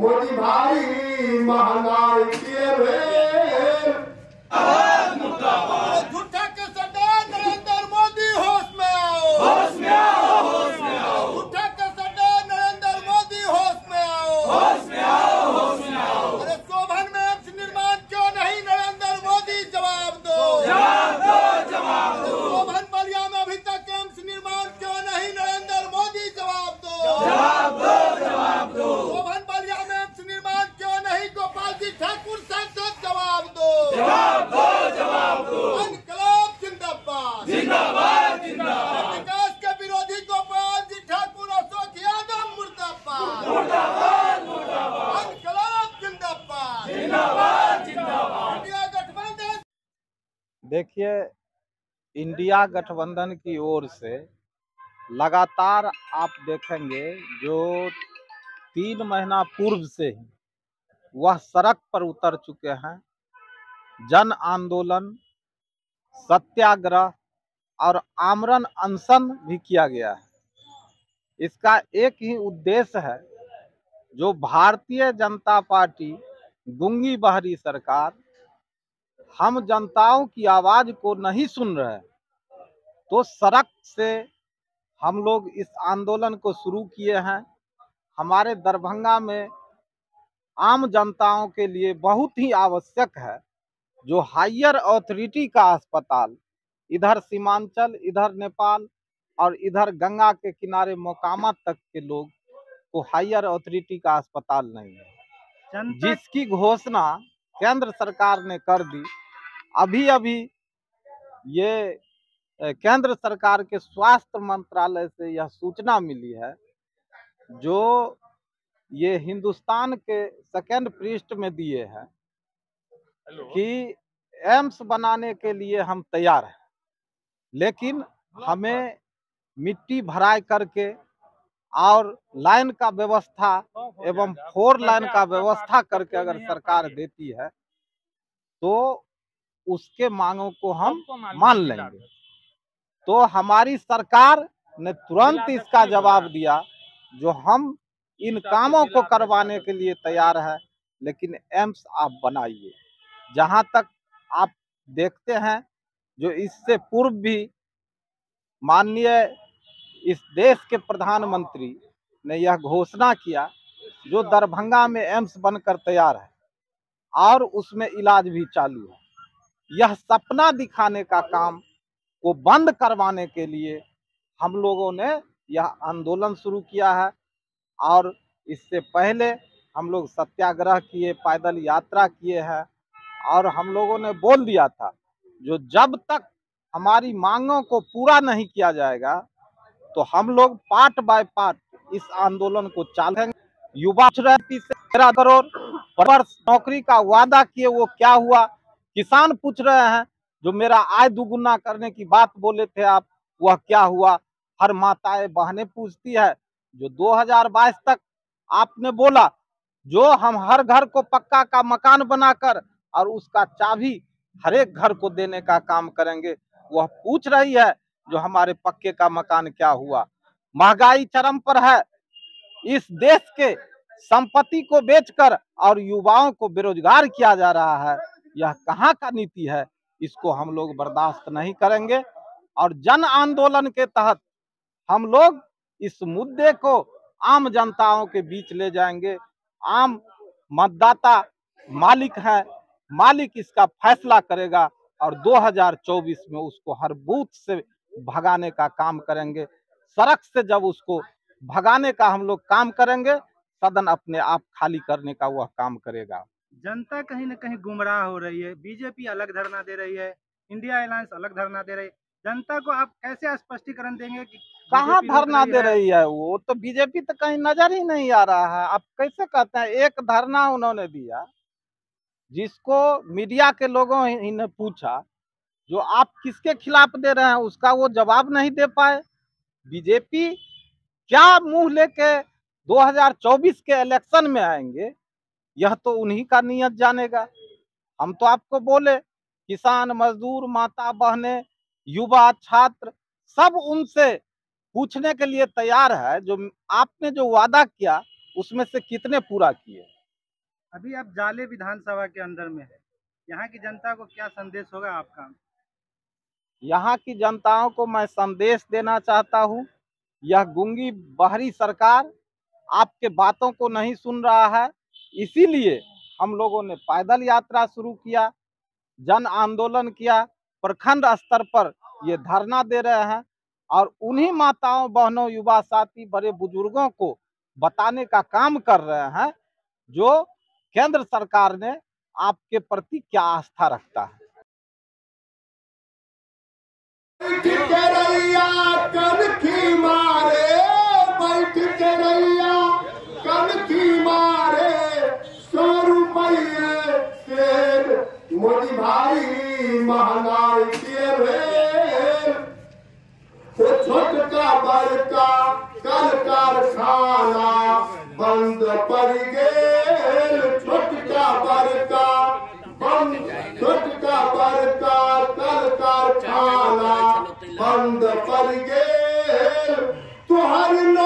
मोदी भाई महँगाई के भेल झूठा के सरदार नरेंद्र मोदी होश में आओ होश में आओ होश में आओ झूठा के सरदार नरेंद्र मोदी होश में आओ होश में आओ होश में आओ अरे शोभन में एम्स निर्माण क्यों नहीं नरेंद्र मोदी जवाब दो जवाब दो जवाब दो शोभन बलिया में अभी तक एम्स निर्माण क्यों नहीं नरेंद्र मोदी जवाब दो जवाब दो जवाब दो शोभन बलिया में एम्स निर्माण क्यों नहीं गोपाल जी ठाकुर सांसद जवाब दो इनकलाब जिंदाबाद जिंदाबाद जिंदाबाद विकास के विरोधी गोपाल जी ठाकुर अशोक यादव मुर्दाबाद मुर्दाबाद मुर्दाबाद इनकलाब जिंदाबाद जिंदाबाद जिंदाबाद इंडिया गठबंधन देखिए, इंडिया गठबंधन की ओर से लगातार आप देखेंगे, जो तीन महीना पूर्व से ही वह सड़क पर उतर चुके हैं। जन आंदोलन, सत्याग्रह और आमरण अनशन भी किया गया है। इसका एक ही उद्देश्य है, जो भारतीय जनता पार्टी, गुंगी बहरी सरकार हम जनताओं की आवाज़ को नहीं सुन रहे तो सड़क से हम लोग इस आंदोलन को शुरू किए हैं। हमारे दरभंगा में आम जनताओं के लिए बहुत ही आवश्यक है। जो हायर अथॉरिटी का अस्पताल इधर सीमांचल इधर नेपाल और इधर गंगा के किनारे मोकामा तक के लोग को हायर अथॉरिटी का अस्पताल नहीं है। जिसकी घोषणा केंद्र सरकार ने कर दी अभी अभी ये केंद्र सरकार के स्वास्थ्य मंत्रालय से यह सूचना मिली है जो ये हिंदुस्तान के सेकेंड पृष्ठ में दिए हैं कि एम्स बनाने के लिए हम तैयार हैं। लेकिन हमें मिट्टी भराई करके और लाइन का व्यवस्था एवं फोर लाइन का व्यवस्था करके अगर सरकार देती है तो उसके मांगों को हम मान लेंगे। तो हमारी सरकार ने तुरंत इसका जवाब दिया जो हम इन कामों को करवाने के लिए तैयार है। लेकिन एम्स आप बनाइए। जहाँ तक आप देखते हैं जो इससे पूर्व भी माननीय इस देश के प्रधानमंत्री ने यह घोषणा किया जो दरभंगा में एम्स बनकर तैयार है और उसमें इलाज भी चालू है। यह सपना दिखाने का काम को बंद करवाने के लिए हम लोगों ने यह आंदोलन शुरू किया है। और इससे पहले हम लोग सत्याग्रह किए, पैदल यात्रा किए हैं। और हम लोगों ने बोल दिया था जो जब तक हमारी मांगों को पूरा नहीं किया जाएगा तो हम लोग पार्ट बाय पार्ट इस आंदोलन को चालेंगे। युवा से तेरह करोड़ नौकरी का वादा किए, वो क्या हुआ? किसान पूछ रहे हैं, जो मेरा आय दुगुना करने की बात बोले थे आप, वह क्या हुआ? हर माताएँ बहने पूछती है, जो 2022 तक आपने बोला, जो हम हर घर को पक्का का मकान बनाकर और उसका चाबी हर एक घर को देने का काम करेंगे, वह पूछ रही है, जो हमारे पक्के का मकान क्या हुआ? महँगाई चरम पर है। इस देश के संपत्ति को बेचकर और युवाओं को बेरोजगार किया जा रहा है। यह कहाँ का नीति है, इसको हम लोग बर्दाश्त नहीं करेंगे। और जन आंदोलन के तहत हम लोग इस मुद्दे को आम जनताओं के बीच ले जाएँगे। आम मतदाता मालिक है, मालिक इसका फैसला करेगा और 2024 में उसको हर बूथ से भगाने का काम करेंगे। सड़क से जब उसको भगाने का हम लोग काम करेंगे, सदन अपने आप खाली करने का वह काम करेगा। जनता कहीं ना कहीं गुमराह हो रही है। बीजेपी अलग धरना दे रही है। इंडिया अलायंस अलग धरना दे रही है। जनता को आप कैसे स्पष्टीकरण देंगे कि कहाँ धरना दे रही है वो? तो बीजेपी तो कहीं नज़र ही नहीं आ रहा है। आप कैसे कहते हैं? एक धरना उन्होंने दिया जिसको मीडिया के लोगों ने पूछा जो आप किसके खिलाफ दे रहे हैं उसका वो जवाब नहीं दे पाए। बीजेपी क्या मुँह लेके 2024 के इलेक्शन में आएँगे? यह तो उन्हीं का नियत जानेगा। हम तो आपको बोले किसान मजदूर माता बहने युवा छात्र सब उनसे पूछने के लिए तैयार है जो आपने जो वादा किया उसमें से कितने पूरा किए? अभी आप जाले विधानसभा के अंदर में है। यहाँ की जनता को क्या संदेश होगा आपका? यहाँ की जनताओं को मैं संदेश देना चाहता हूँ यह गुंगी बाहरी सरकार आपके बातों को नहीं सुन रहा है इसीलिए हम लोगों ने पैदल यात्रा शुरू किया, जन आंदोलन किया, प्रखंड स्तर पर ये धरना दे रहे हैं और उन्हीं माताओं, बहनों, युवा साथी, बड़े बुज़ुर्गों को बताने का काम कर रहे हैं, जो केंद्र सरकार ने आपके प्रति क्या आस्था रखता है। बैठ के रैया कनखी मारे, बैठ के रैया मोदी भाई महँगाई के भेल वो छोटका बड़का कल कारखाना बंद पड़ गेल। छोटका बड़का बंद, छोटका बड़का कल कारखाना बंद पड़ गेल। तुहर नोटबंदी